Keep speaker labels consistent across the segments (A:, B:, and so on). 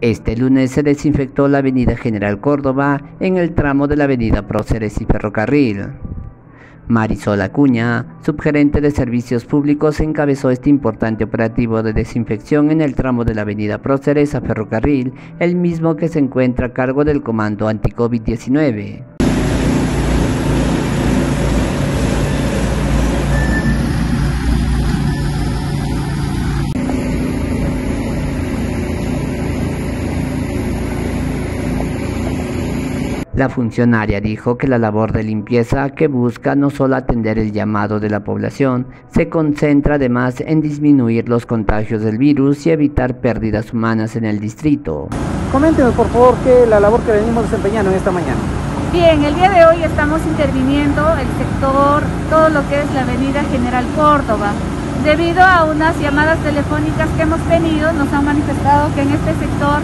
A: Este lunes se desinfectó la avenida General Córdoba en el tramo de la avenida Próceres y Ferrocarril. Marisol Acuña, subgerente de Servicios Públicos, encabezó este importante operativo de desinfección en el tramo de la avenida Próceres a Ferrocarril, el mismo que se encuentra a cargo del Comando Anti-COVID-19. La funcionaria dijo que la labor de limpieza que busca no solo atender el llamado de la población, se concentra además en disminuir los contagios del virus y evitar pérdidas humanas en el distrito.
B: Coméntenos por favor qué la labor que venimos desempeñando en esta mañana.
C: Bien, el día de hoy estamos interviniendo el sector, todo lo que es la avenida General Córdoba. Debido a unas llamadas telefónicas que hemos tenido, nos han manifestado que en este sector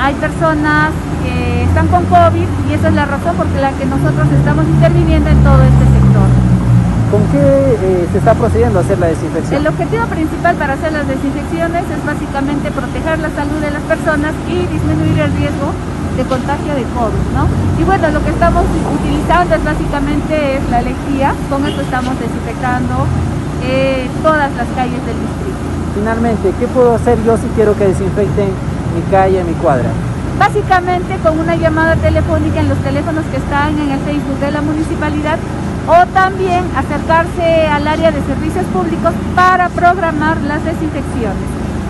C: hay personas que están con COVID y esa es la razón por la que nosotros estamos interviniendo en todo este sector.
B: ¿Con qué eh, se está procediendo a hacer la desinfección?
C: El objetivo principal para hacer las desinfecciones es básicamente proteger la salud de las personas y disminuir el riesgo de contagio de COVID, ¿no? Y bueno, lo que estamos utilizando es básicamente es la lejía, con eso estamos desinfectando eh, todas las calles del distrito.
B: Finalmente, ¿qué puedo hacer yo si quiero que desinfecten mi calle, mi cuadra?
C: Básicamente con una llamada telefónica en los teléfonos que están en el Facebook de la municipalidad o también acercarse al área de servicios públicos para programar las desinfecciones.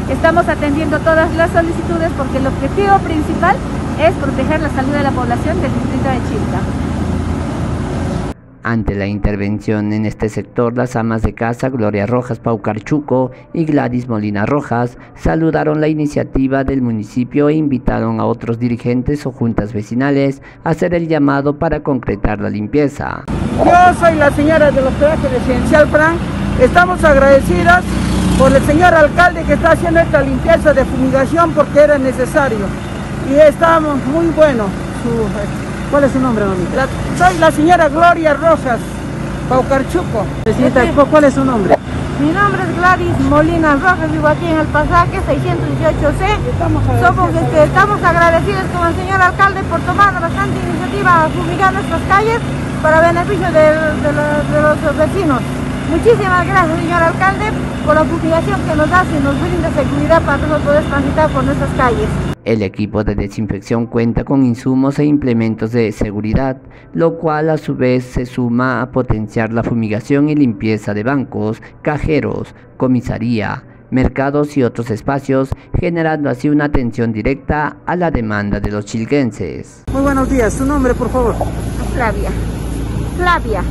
C: Estamos atendiendo todas las solicitudes porque el objetivo principal es proteger la salud de la población del distrito de Chilca.
A: Ante la intervención en este sector, las amas de casa Gloria Rojas Paucarchuco y Gladys Molina Rojas saludaron la iniciativa del municipio e invitaron a otros dirigentes o juntas vecinales a hacer el llamado para concretar la limpieza.
D: Yo soy la señora del hospedaje residencial Fran. Estamos agradecidas por el señor alcalde que está haciendo esta limpieza de fumigación porque era necesario. Y estamos muy buenos.
B: ¿Cuál es su nombre, mamita?
D: soy la señora Gloria Rojas Paucarchuco.
B: Presidenta, ¿cuál es su nombre?
E: Mi nombre es Gladys Molina Rojas, vivo aquí en el pasaje 618C. Estamos Somos, este, estamos agradecidos con el señor alcalde por tomar bastante iniciativa a fumigar nuestras calles para beneficio de, de los vecinos. Muchísimas gracias, señor alcalde, por la fumigación que nos hace y nos brinda seguridad para nosotros poder transitar por nuestras calles.
A: El equipo de desinfección cuenta con insumos e implementos de seguridad, lo cual a su vez se suma a potenciar la fumigación y limpieza de bancos, cajeros, comisaría, mercados y otros espacios, generando así una atención directa a la demanda de los chilguenses.
B: Muy buenos días, su nombre por favor.
E: Flavia. Flavia.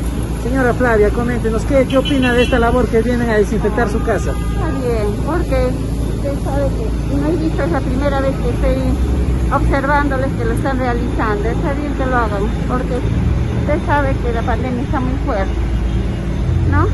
B: Señora Flavia, coméntenos, ¿qué, ¿qué opina de esta labor que vienen a desinfectar su casa?
E: Está bien, porque usted sabe que no he visto, es la primera vez que estoy observándoles que lo están realizando. Está bien que lo hagan, porque usted sabe que la pandemia está muy fuerte, ¿no?